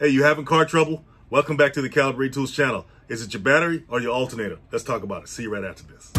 Hey, you having car trouble? Welcome back to the Caliber8 Tools channel. Is it your battery or your alternator? Let's talk about it. See you right after this.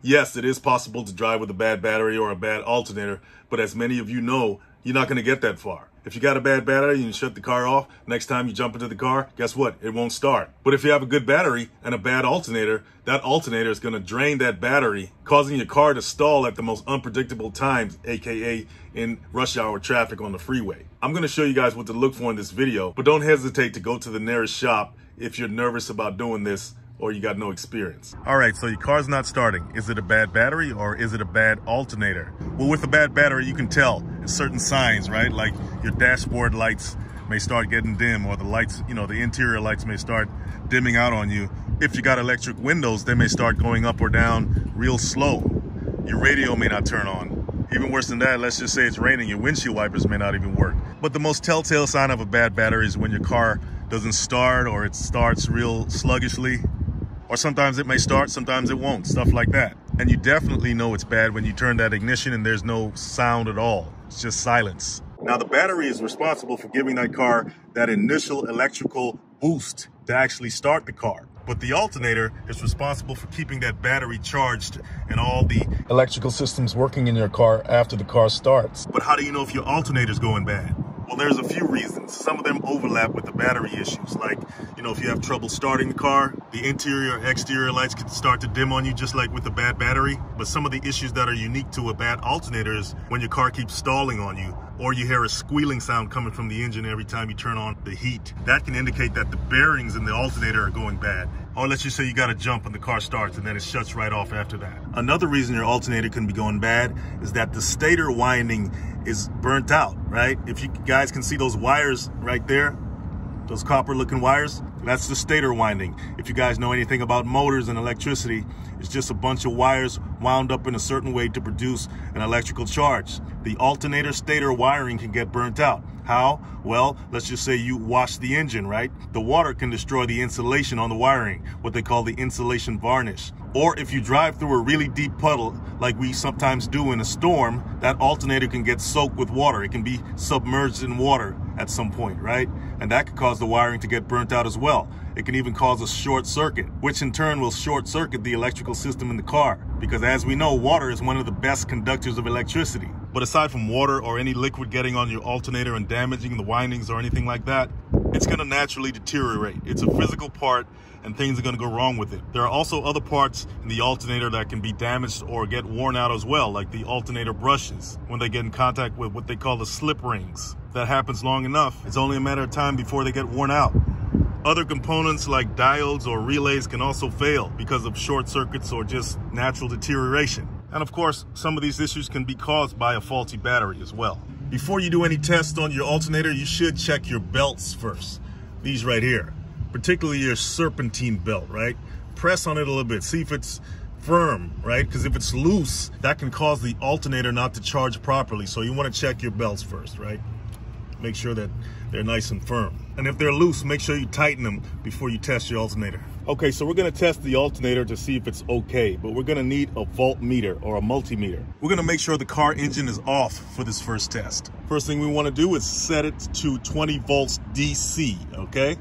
Yes, it is possible to drive with a bad battery or a bad alternator, but as many of you know, you're not going to get that far. If you got a bad battery and you shut the car off, next time you jump into the car, guess what? It won't start. But if you have a good battery and a bad alternator, that alternator is going to drain that battery, causing your car to stall at the most unpredictable times, aka in rush hour traffic on the freeway. I'm going to show you guys what to look for in this video, but don't hesitate to go to the nearest shop if you're nervous about doing this or you got no experience. All right, so your car's not starting. Is it a bad battery or is it a bad alternator? Well, with a bad battery, you can tell certain signs, right? Like your dashboard lights may start getting dim or the lights, you know, the interior lights may start dimming out on you. If you got electric windows, they may start going up or down real slow. Your radio may not turn on. Even worse than that, let's just say it's raining, your windshield wipers may not even work. But the most telltale sign of a bad battery is when your car doesn't start or it starts real sluggishly or sometimes it may start, sometimes it won't, stuff like that. And you definitely know it's bad when you turn that ignition and there's no sound at all. It's just silence. Now the battery is responsible for giving that car that initial electrical boost to actually start the car. But the alternator is responsible for keeping that battery charged and all the electrical systems working in your car after the car starts. But how do you know if your alternator is going bad? Well, there's a few reasons. Some of them overlap with the battery issues. Like, you know, if you have trouble starting the car, the interior exterior lights can start to dim on you just like with a bad battery. But some of the issues that are unique to a bad alternator is when your car keeps stalling on you or you hear a squealing sound coming from the engine every time you turn on the heat. That can indicate that the bearings in the alternator are going bad. Or let's just say you got a jump and the car starts and then it shuts right off after that. Another reason your alternator can be going bad is that the stator winding is burnt out, right? If you guys can see those wires right there, those copper looking wires, that's the stator winding. If you guys know anything about motors and electricity, it's just a bunch of wires wound up in a certain way to produce an electrical charge. The alternator stator wiring can get burnt out. How? Well, let's just say you wash the engine, right? The water can destroy the insulation on the wiring, what they call the insulation varnish. Or if you drive through a really deep puddle, like we sometimes do in a storm, that alternator can get soaked with water. It can be submerged in water at some point, right? And that could cause the wiring to get burnt out as well. It can even cause a short circuit, which in turn will short circuit the electrical system in the car. Because as we know, water is one of the best conductors of electricity. But aside from water or any liquid getting on your alternator and damaging the windings or anything like that, it's going to naturally deteriorate. It's a physical part and things are going to go wrong with it. There are also other parts in the alternator that can be damaged or get worn out as well, like the alternator brushes when they get in contact with what they call the slip rings. If that happens long enough, it's only a matter of time before they get worn out. Other components like diodes or relays can also fail because of short circuits or just natural deterioration. And of course, some of these issues can be caused by a faulty battery as well. Before you do any tests on your alternator, you should check your belts first. These right here, particularly your serpentine belt, right? Press on it a little bit, see if it's firm, right? Because if it's loose, that can cause the alternator not to charge properly. So you want to check your belts first, right? Make sure that they're nice and firm. And if they're loose, make sure you tighten them before you test your alternator. Okay, so we're gonna test the alternator to see if it's okay, but we're gonna need a voltmeter or a multimeter. We're gonna make sure the car engine is off for this first test. First thing we wanna do is set it to 20 volts DC, okay?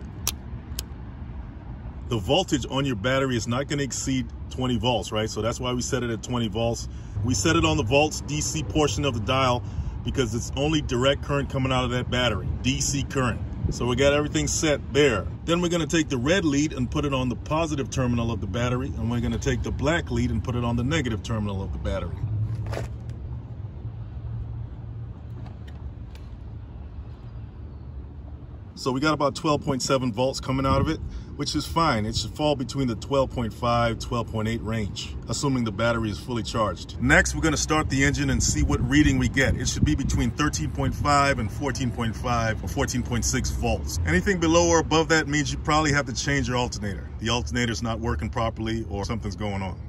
The voltage on your battery is not gonna exceed 20 volts, right? So that's why we set it at 20 volts. We set it on the volts DC portion of the dial because it's only direct current coming out of that battery, DC current. So we got everything set there. Then we're gonna take the red lead and put it on the positive terminal of the battery, and we're gonna take the black lead and put it on the negative terminal of the battery. So we got about 12.7 volts coming out of it, which is fine. It should fall between the 12.5, 12.8 range, assuming the battery is fully charged. Next, we're gonna start the engine and see what reading we get. It should be between 13.5 and 14.5 or 14.6 volts. Anything below or above that means you probably have to change your alternator. The alternator's not working properly or something's going on.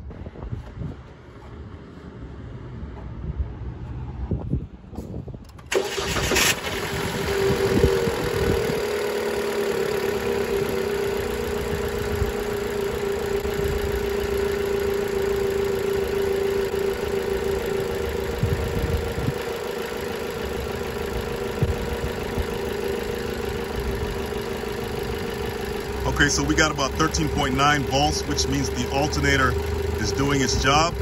Okay, so we got about 13.9 volts, which means the alternator is doing its job.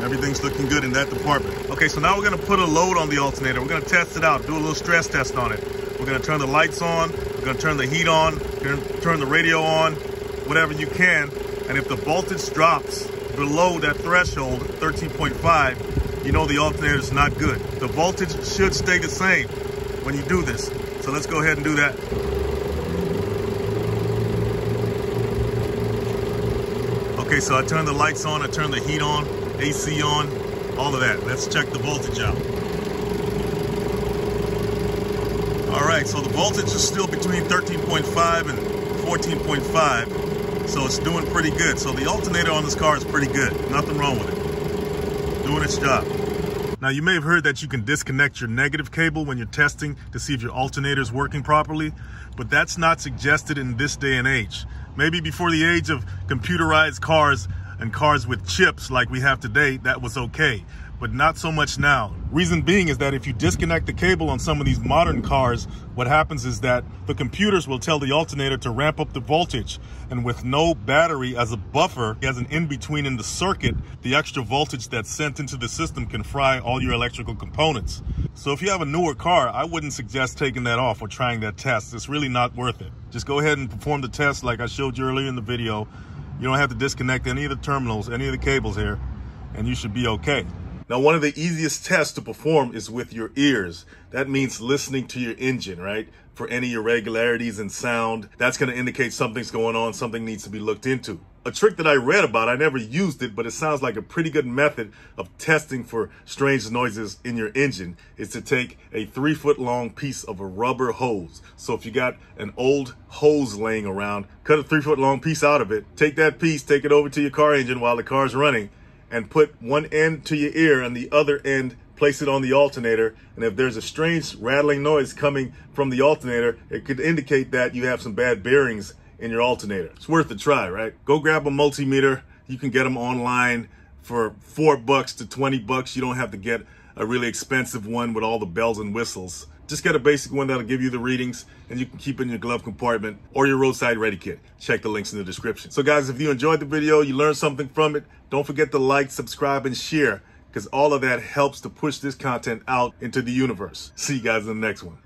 Everything's looking good in that department. Okay, so now we're gonna put a load on the alternator. We're gonna test it out, do a little stress test on it. We're gonna turn the lights on, we're gonna turn the heat on, we're gonna turn the radio on, whatever you can. And if the voltage drops below that threshold, 13.5, you know the alternator is not good. The voltage should stay the same when you do this. So let's go ahead and do that. Okay, so I turn the lights on, I turn the heat on, AC on, all of that. Let's check the voltage out. All right, so the voltage is still between 13.5 and 14.5, so it's doing pretty good. So the alternator on this car is pretty good. Nothing wrong with it. Doing its job. Now you may have heard that you can disconnect your negative cable when you're testing to see if your alternator is working properly, but that's not suggested in this day and age. Maybe before the age of computerized cars, and cars with chips like we have today, that was okay, but not so much now. Reason being is that if you disconnect the cable on some of these modern cars, what happens is that the computers will tell the alternator to ramp up the voltage. And with no battery as a buffer, as an in-between in the circuit, the extra voltage that's sent into the system can fry all your electrical components. So if you have a newer car, I wouldn't suggest taking that off or trying that test. It's really not worth it. Just go ahead and perform the test like I showed you earlier in the video you don't have to disconnect any of the terminals, any of the cables here, and you should be okay. Now, one of the easiest tests to perform is with your ears. That means listening to your engine, right? For any irregularities in sound, that's going to indicate something's going on, something needs to be looked into a trick that I read about. I never used it, but it sounds like a pretty good method of testing for strange noises in your engine is to take a three foot long piece of a rubber hose. So if you got an old hose laying around, cut a three foot long piece out of it, take that piece, take it over to your car engine while the car's running and put one end to your ear and the other end place it on the alternator. And if there's a strange rattling noise coming from the alternator, it could indicate that you have some bad bearings in your alternator. It's worth a try, right? Go grab a multimeter. You can get them online for four bucks to 20 bucks. You don't have to get a really expensive one with all the bells and whistles. Just get a basic one that'll give you the readings and you can keep in your glove compartment or your roadside ready kit. Check the links in the description. So guys, if you enjoyed the video, you learned something from it, don't forget to like, subscribe, and share because all of that helps to push this content out into the universe. See you guys in the next one.